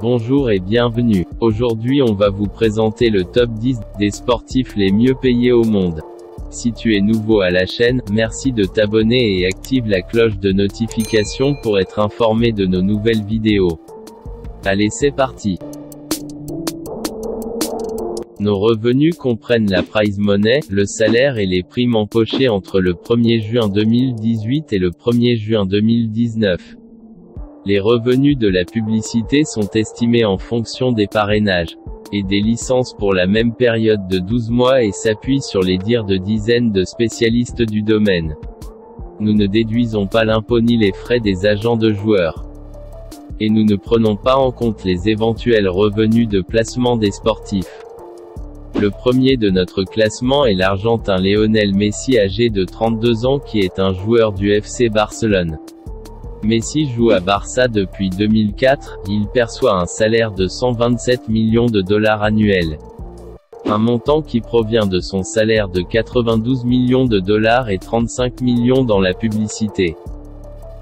Bonjour et bienvenue. Aujourd'hui on va vous présenter le top 10 des sportifs les mieux payés au monde. Si tu es nouveau à la chaîne, merci de t'abonner et active la cloche de notification pour être informé de nos nouvelles vidéos. Allez c'est parti nos revenus comprennent la prize money, le salaire et les primes empochées entre le 1er juin 2018 et le 1er juin 2019. Les revenus de la publicité sont estimés en fonction des parrainages et des licences pour la même période de 12 mois et s'appuient sur les dires de dizaines de spécialistes du domaine. Nous ne déduisons pas l'impôt ni les frais des agents de joueurs. Et nous ne prenons pas en compte les éventuels revenus de placement des sportifs. Le premier de notre classement est l'Argentin Lionel Messi âgé de 32 ans qui est un joueur du FC Barcelone. Messi joue à Barça depuis 2004, il perçoit un salaire de 127 millions de dollars annuels. Un montant qui provient de son salaire de 92 millions de dollars et 35 millions dans la publicité.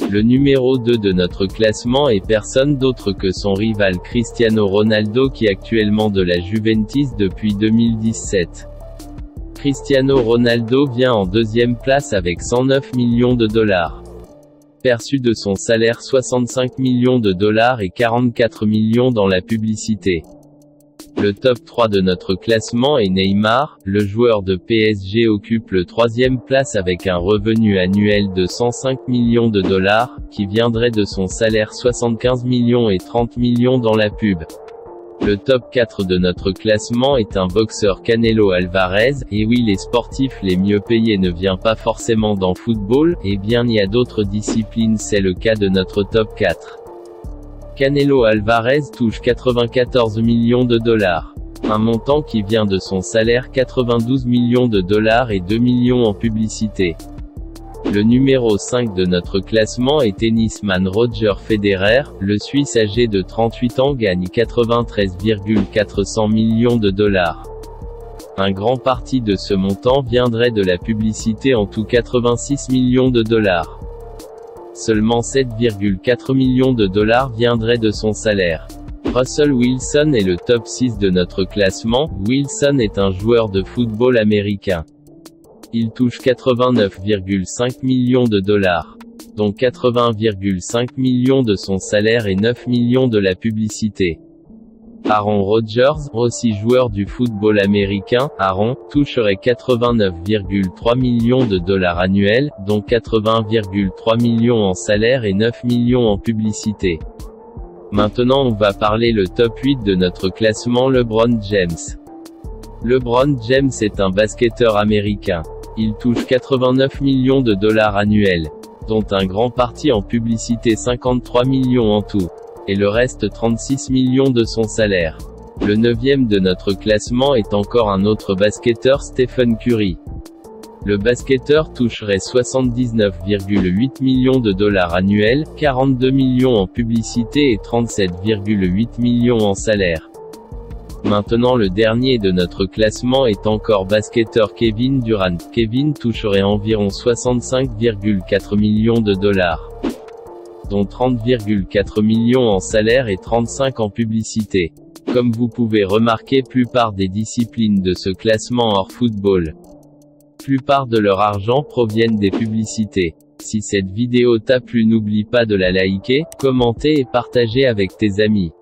Le numéro 2 de notre classement est personne d'autre que son rival Cristiano Ronaldo qui actuellement de la Juventus depuis 2017. Cristiano Ronaldo vient en deuxième place avec 109 millions de dollars. Perçu de son salaire 65 millions de dollars et 44 millions dans la publicité. Le top 3 de notre classement est Neymar, le joueur de PSG occupe le troisième place avec un revenu annuel de 105 millions de dollars, qui viendrait de son salaire 75 millions et 30 millions dans la pub. Le top 4 de notre classement est un boxeur Canelo Alvarez, et oui les sportifs les mieux payés ne vient pas forcément dans football, et bien il y a d'autres disciplines c'est le cas de notre top 4. Canelo Alvarez touche 94 millions de dollars. Un montant qui vient de son salaire 92 millions de dollars et 2 millions en publicité. Le numéro 5 de notre classement est tennisman Roger Federer, le Suisse âgé de 38 ans gagne 93,400 millions de dollars. Un grand parti de ce montant viendrait de la publicité en tout 86 millions de dollars. Seulement 7,4 millions de dollars viendraient de son salaire. Russell Wilson est le top 6 de notre classement, Wilson est un joueur de football américain. Il touche 89,5 millions de dollars, dont 80,5 millions de son salaire et 9 millions de la publicité. Aaron Rodgers, aussi joueur du football américain, Aaron, toucherait 89,3 millions de dollars annuels, dont 80,3 millions en salaire et 9 millions en publicité. Maintenant on va parler le top 8 de notre classement LeBron James. LeBron James est un basketteur américain. Il touche 89 millions de dollars annuels, dont un grand parti en publicité 53 millions en tout et le reste 36 millions de son salaire. Le neuvième de notre classement est encore un autre basketteur Stephen Curry. Le basketteur toucherait 79,8 millions de dollars annuels, 42 millions en publicité et 37,8 millions en salaire. Maintenant le dernier de notre classement est encore basketteur Kevin Durant. Kevin toucherait environ 65,4 millions de dollars dont 30,4 millions en salaire et 35 en publicité. Comme vous pouvez remarquer plupart des disciplines de ce classement hors football. Plupart de leur argent proviennent des publicités. Si cette vidéo t'a plu n'oublie pas de la liker, commenter et partager avec tes amis.